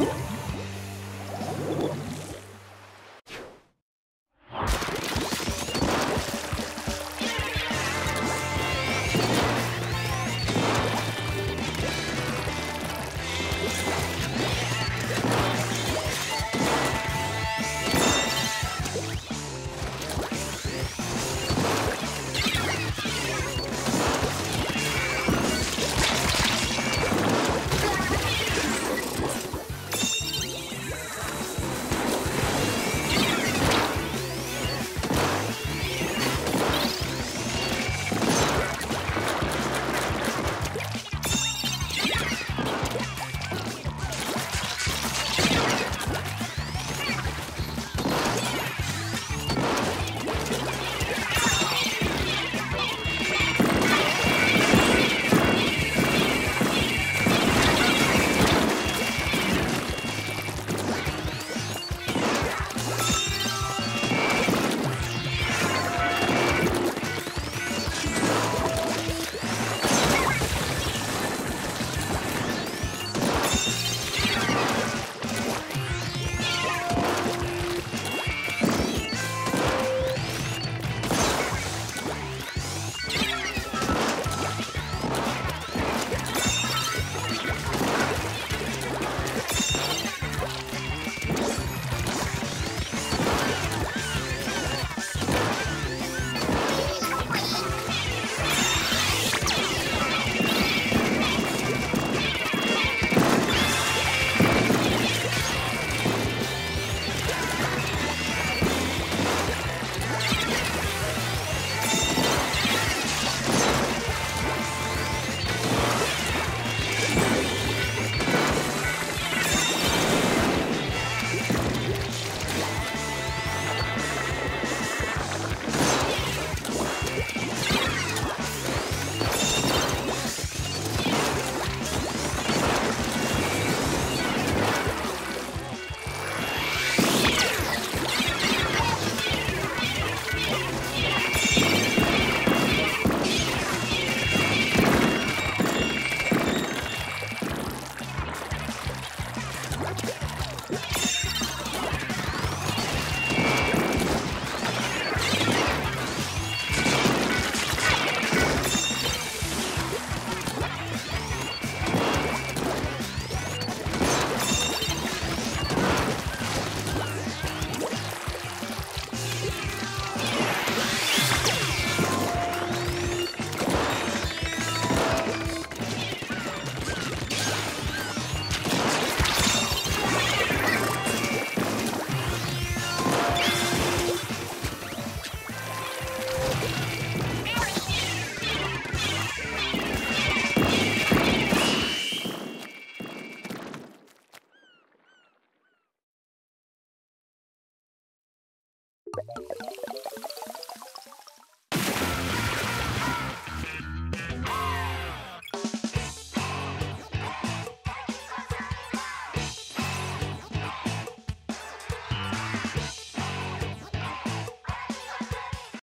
Ooh.